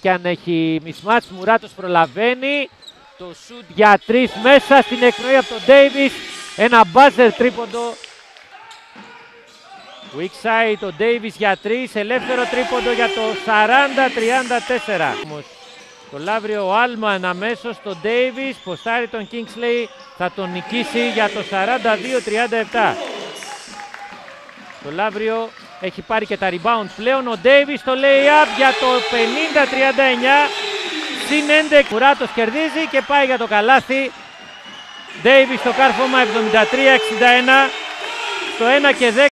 Και αν έχει μισμάτς, Μουράτος προλαβαίνει. Το σουτ για τρεις μέσα στην εκνοή από τον Ντέιβις. Ένα μπάζερ τρίποντο. Weak side, ο Ντέιβις για τρεις. Ελεύθερο τρίποντο για το 40-34. Όμως, το Λαύριο ο Άλμαν αμέσως τον Ντέιβις. Ποστάρει τον Kingsley. Θα τον νικήσει για το 42-37. Το Λαύριο έχει πάρει και τα rebound πλέον. Ο Ντέιβις το lay-up για το 50-39. Συν 11. Κουράτος κερδίζει και πάει για το καλάθι. Ντέιβις στο κάρφωμα 73-61. Στο 1 και 10.